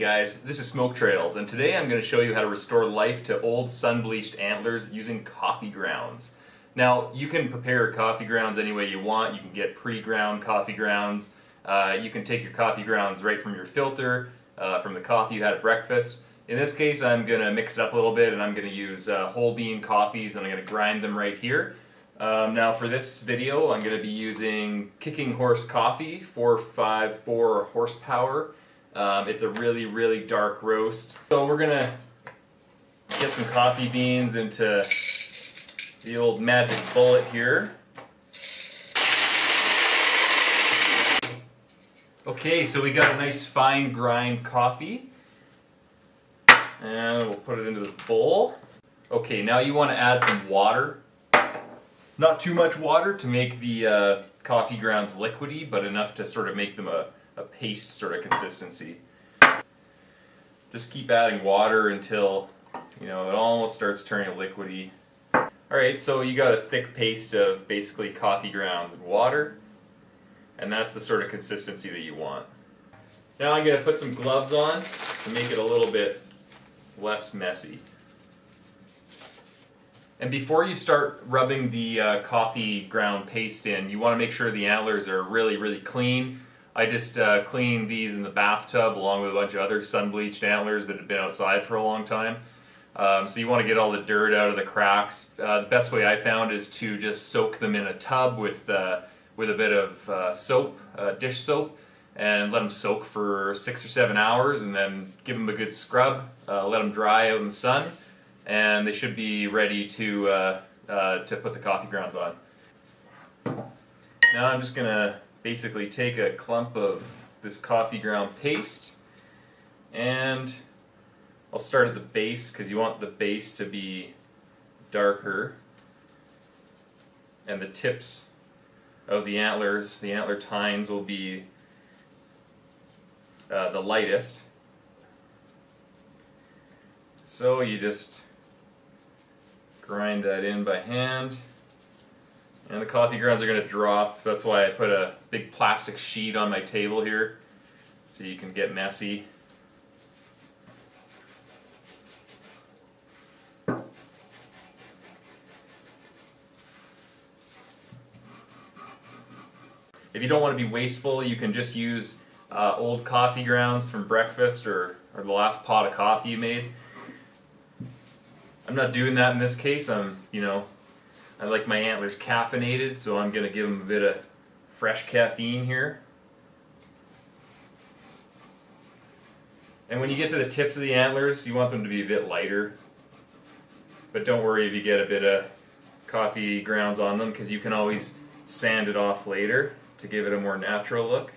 guys, this is Smoke Trails, and today I'm going to show you how to restore life to old sun-bleached antlers using coffee grounds. Now, you can prepare coffee grounds any way you want. You can get pre-ground coffee grounds. Uh, you can take your coffee grounds right from your filter, uh, from the coffee you had at breakfast. In this case, I'm going to mix it up a little bit, and I'm going to use uh, whole bean coffees, and I'm going to grind them right here. Um, now for this video, I'm going to be using Kicking Horse Coffee 454 horsepower. Um, it's a really, really dark roast. So we're to get some coffee beans into the old magic bullet here. Okay, so we got a nice fine grind coffee. And we'll put it into the bowl. Okay, now you want to add some water not too much water to make the uh, coffee grounds liquidy, but enough to sort of make them a, a paste sort of consistency. Just keep adding water until, you know, it almost starts turning liquidy. Alright, so you got a thick paste of basically coffee grounds and water, and that's the sort of consistency that you want. Now I'm going to put some gloves on to make it a little bit less messy. And before you start rubbing the uh, coffee ground paste in, you want to make sure the antlers are really, really clean. I just uh, cleaned these in the bathtub along with a bunch of other sun-bleached antlers that had been outside for a long time. Um, so you want to get all the dirt out of the cracks. Uh, the best way I found is to just soak them in a tub with, uh, with a bit of uh, soap, uh, dish soap, and let them soak for six or seven hours and then give them a good scrub, let them dry out in the sun and they should be ready to, uh, uh, to put the coffee grounds on. Now I'm just going to basically take a clump of this coffee ground paste and I'll start at the base because you want the base to be darker and the tips of the antlers, the antler tines will be uh, the lightest. So you just grind that in by hand. And the coffee grounds are going to drop. That's why I put a big plastic sheet on my table here so you can get messy. If you don't want to be wasteful, you can just use uh, old coffee grounds from breakfast or, or the last pot of coffee you made. I'm not doing that in this case. I'm, you know, I like my antlers caffeinated, so I'm going to give them a bit of fresh caffeine here. And when you get to the tips of the antlers, you want them to be a bit lighter. But don't worry if you get a bit of coffee grounds on them, because you can always sand it off later to give it a more natural look.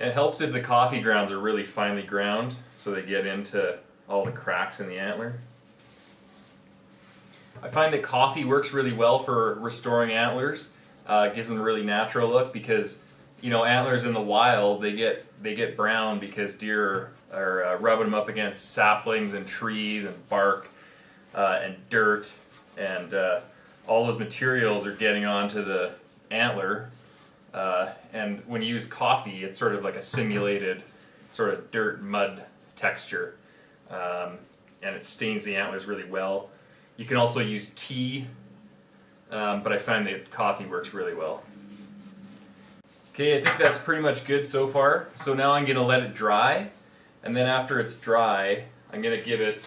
it helps if the coffee grounds are really finely ground so they get into all the cracks in the antler. I find that coffee works really well for restoring antlers. Uh, gives them a really natural look because you know antlers in the wild they get they get brown because deer are uh, rubbing them up against saplings and trees and bark uh, and dirt and uh, all those materials are getting onto the antler uh, and when you use coffee, it's sort of like a simulated sort of dirt mud texture. Um, and it stains the antlers really well. You can also use tea, um, but I find that coffee works really well. Okay, I think that's pretty much good so far. So now I'm going to let it dry, and then after it's dry, I'm going to give it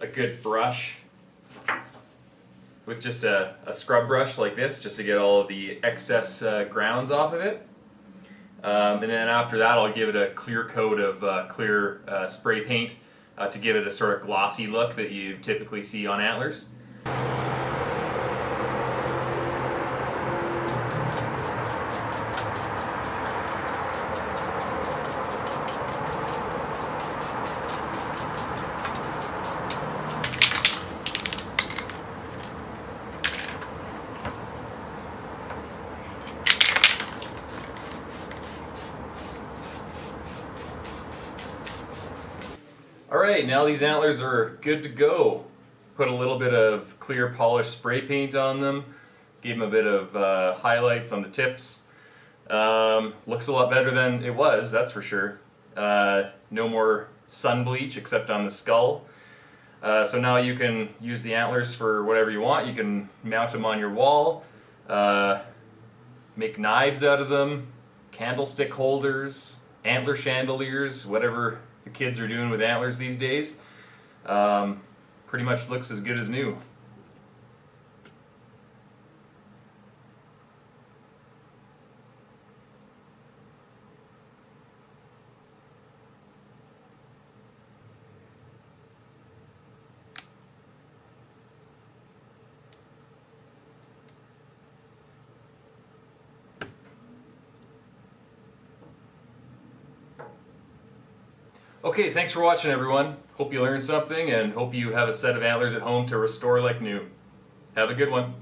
a good brush with just a, a, scrub brush like this just to get all of the excess uh, grounds off of it. Um, and then after that I'll give it a clear coat of uh, clear uh, spray paint uh, to give it a sort of glossy look that you typically see on antlers. Alright, now these antlers are good to go. Put a little bit of clear polished spray paint on them. Gave them a bit of uh, highlights on the tips. Um, looks a lot better than it was, that's for sure. Uh, no more sun bleach except on the skull. Uh, so now you can use the antlers for whatever you want. You can mount them on your wall, uh, make knives out of them, candlestick holders, antler chandeliers, whatever kids are doing with antlers these days. Um, pretty much looks as good as new. Okay, thanks for watching everyone. Hope you learned something and hope you have a set of antlers at home to restore like new. Have a good one.